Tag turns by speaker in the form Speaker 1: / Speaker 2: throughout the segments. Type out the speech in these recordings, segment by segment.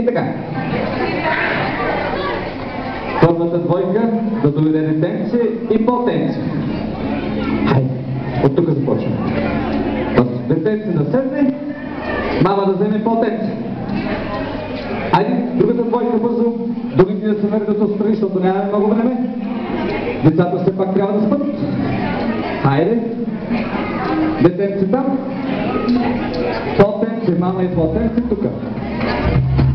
Speaker 1: И така. Първата двойка да доведе детенце и по-тенце. Хайде, от тук започваме. Детенце да седне, мама да вземе по-тенце. Хайде, другата двойка бързо, другите да се мерят отстрани, защото нямаме много време. Децата все пак трябва да спът. Хайде. Детенце там. Потенце, мама и потенце тук.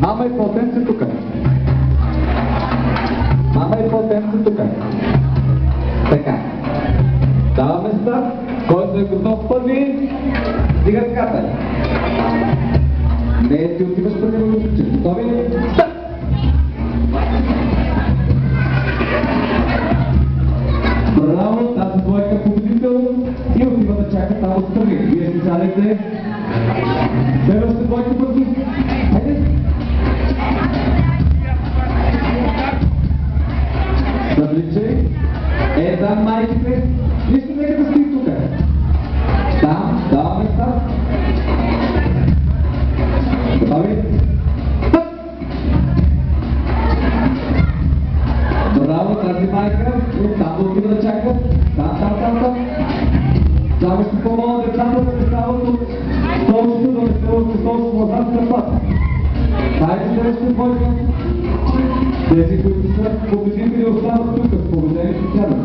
Speaker 1: Мама и потенце тук. Мама и потенце тук. Така. Даваме старт. Който е готов първи, дига ръката. Не, ти отиваш преди да го. Готови ли? Браво, тази двойка победител и отива да чака там отстрани. Вие ще сядете. Следващата двойка. Тези, които са победители, остават тук с поведението сядат.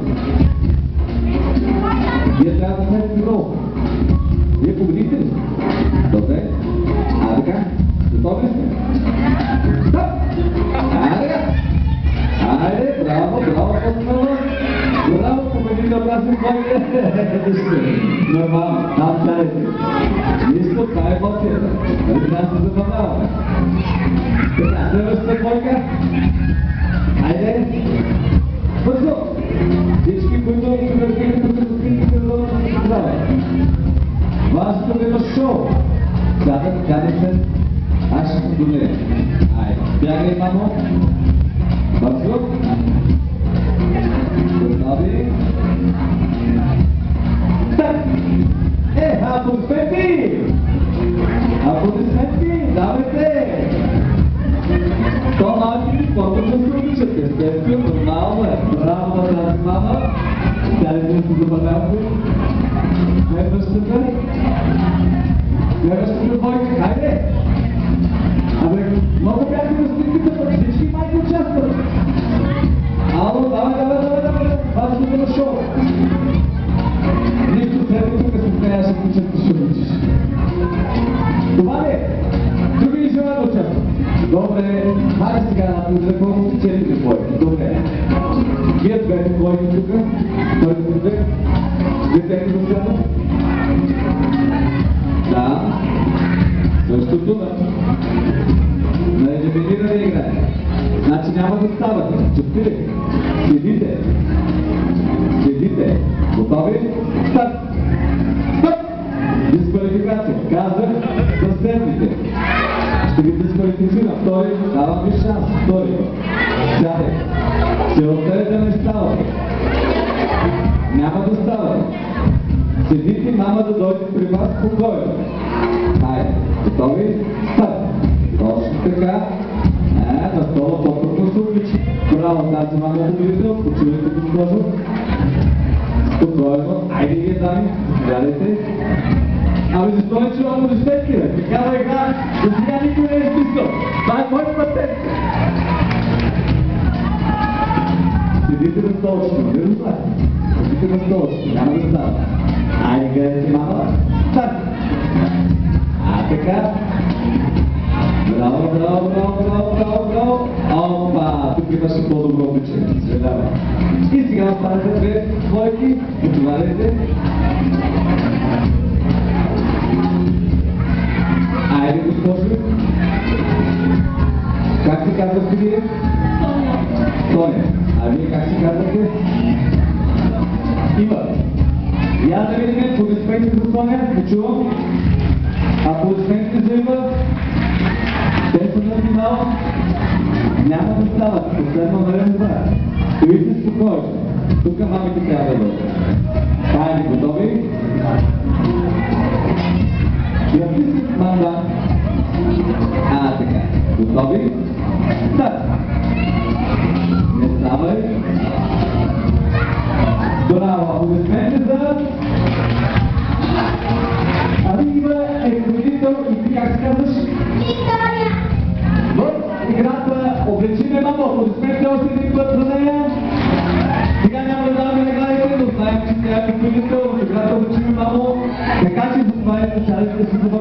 Speaker 1: Вие трябва да седите долу. Вие победители ли? Добре. А така? Готови ли сте? Стоп! А така! Айде, браво, браво, по-смело. Браво, победител тази двойка. Нормално, там сядайте. Нищо, това е емоцията. Нали трябва да се забавляваме. Така, следващата двойка. Се донея. Айде, бягай, мамо. Бързо. Готови. Так! Е, аплодисменти! Аплодисменти! Давайте! То малки спорта да се обичате. Естествено, нормално е. Браво на тази мама. Тя не се забавлявате? Следващата. Следващата двойка. Хайде! Ще учиш. Това е? Добре, хайде сега четири. Добре. Вие да играе. Значи няма да ставате. Седите. Седите. Дисквалификация. Казах да седнете. Ще ви дисквалифицирам. Втори, давам ви шанс. Втори. Сяде. Целта е да не ставате. Няма да ставате. Седите, мама да дойде при вас спокойно. Хайде, готови? Старт! Точно така. Е, на стола по-трудно се увеличи. Браво, тази мама е победител. Почувайте госпожо. Спокойно. Айде вие, дами. Гледайте. Ами защо не чувам аплодисменти, бе? Такава игра до сега никой не е измислил. Това е мой патент. Седите на столчето, не разбрах. Седите на столчето, няма да става. Айде, гледайте мама. Старт! А така. Браво, браво, браво, браво, браво, браво. Опа, тук имаше по-добро обучение. Съжалявам. И сега останаха две двойки. Отговаряйте. Айде, госпожо. Как се казвате вие? Соня. А вие как се казвате? Ива. Я да видим аплодисментите за Соня. Не чувам. Аплодисментите за Ива. Те са на финал. Няма да стават. Последно време за. Стоите спокойно. Тук мамите трябва да бъдат. Хайде, готови? Какви Thank you.